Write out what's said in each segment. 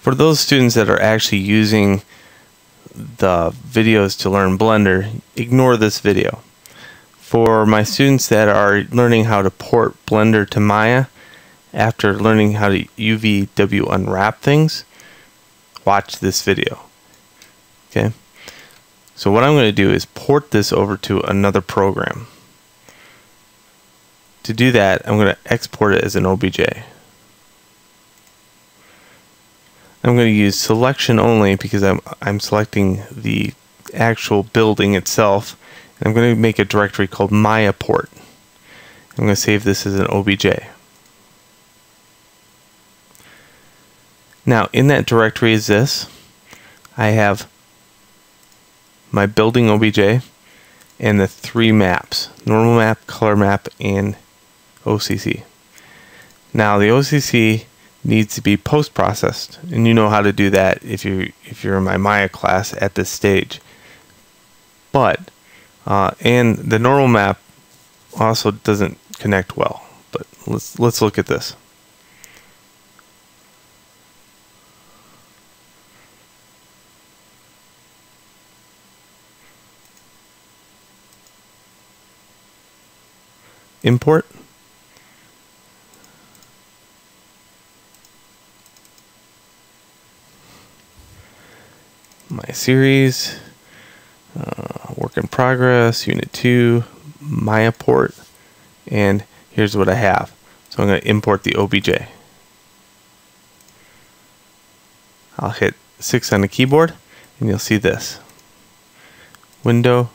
for those students that are actually using the videos to learn Blender, ignore this video. For my students that are learning how to port Blender to Maya, after learning how to UVW unwrap things, watch this video. Okay. So what I'm going to do is port this over to another program. To do that, I'm going to export it as an OBJ. I'm going to use selection only because I'm, I'm selecting the actual building itself. I'm going to make a directory called myaport. I'm going to save this as an obj. Now in that directory is this. I have my building obj and the three maps, normal map, color map, and OCC. Now the OCC needs to be post processed. And you know how to do that if you if you're in my Maya class at this stage. But uh, and the normal map also doesn't connect well. But let's let's look at this. Import my series, uh, work in progress, unit 2, Maya port, and here's what I have. So I'm going to import the OBJ. I'll hit 6 on the keyboard, and you'll see this. Window,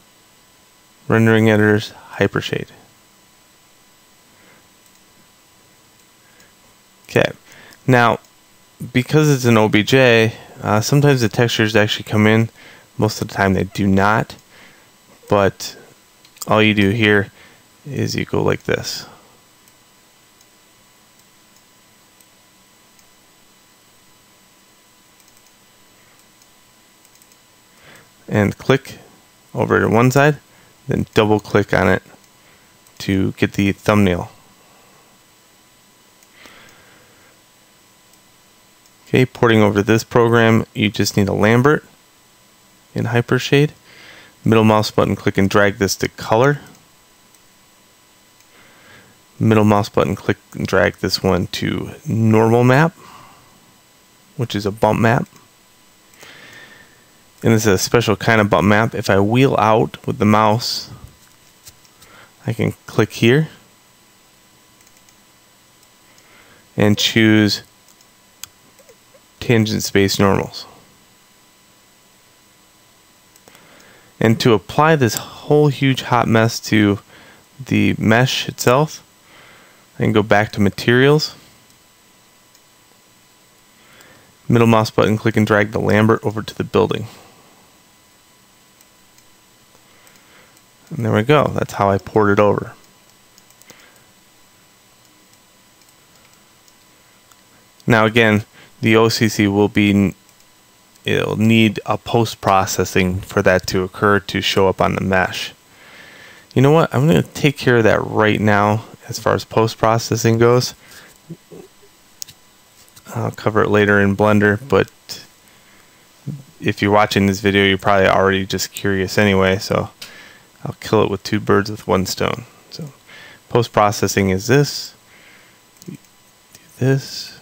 Rendering Editors, Hypershade. Okay, now because it's an OBJ, uh, sometimes the textures actually come in. Most of the time they do not. But all you do here is you go like this. And click over to one side, then double click on it to get the thumbnail. Okay, porting over to this program, you just need a Lambert in Hypershade. Middle mouse button, click and drag this to color. Middle mouse button, click and drag this one to normal map, which is a bump map. And this is a special kind of bump map. If I wheel out with the mouse, I can click here and choose tangent space normals. And to apply this whole huge hot mess to the mesh itself, I can go back to materials, middle mouse button, click and drag the Lambert over to the building. And there we go. That's how I poured it over. Now again, the OCC will be it'll need a post processing for that to occur to show up on the mesh. You know what? I'm going to take care of that right now as far as post processing goes. I'll cover it later in Blender, but if you're watching this video, you're probably already just curious anyway, so I'll kill it with two birds with one stone. So post processing is this, this,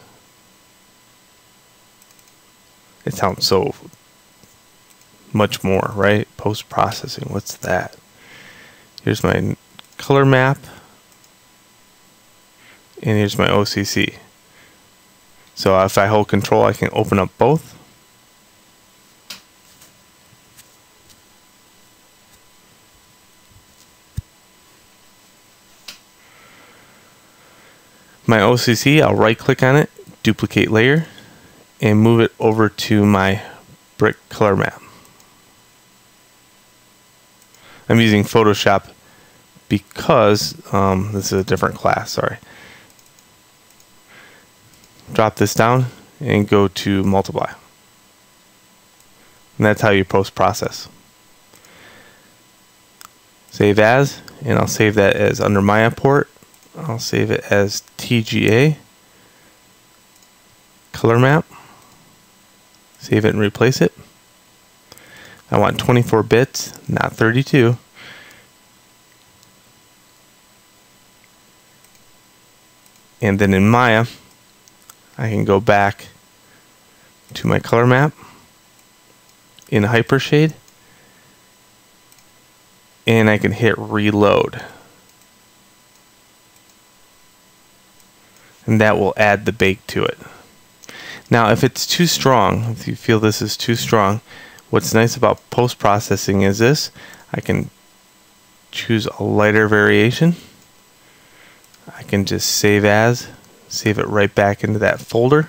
it sounds so much more, right? Post processing, what's that? Here's my color map, and here's my OCC. So if I hold control, I can open up both. My OCC, I'll right click on it, duplicate layer, and move it over to my brick color map. I'm using Photoshop because um, this is a different class, sorry. Drop this down and go to multiply. And that's how you post process. Save as, and I'll save that as under Maya port. I'll save it as TGA color map. Save it and replace it. I want 24 bits, not 32. And then in Maya, I can go back to my color map in Hypershade and I can hit reload. And that will add the bake to it. Now, if it's too strong, if you feel this is too strong, what's nice about post-processing is this. I can choose a lighter variation. I can just save as, save it right back into that folder.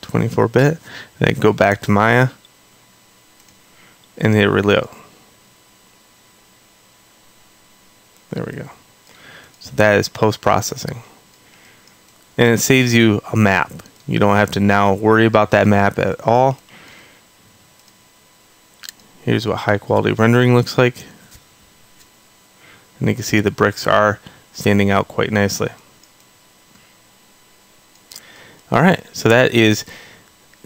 24 bit, then go back to Maya and hit reload. There we go. So that is post processing. And it saves you a map. You don't have to now worry about that map at all. Here's what high quality rendering looks like. And you can see the bricks are standing out quite nicely. Alright, so that is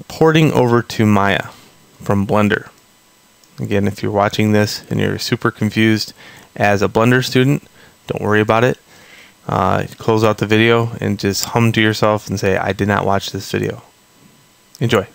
porting over to Maya from Blender. Again, if you're watching this and you're super confused as a Blender student, don't worry about it. Uh, close out the video and just hum to yourself and say, I did not watch this video. Enjoy.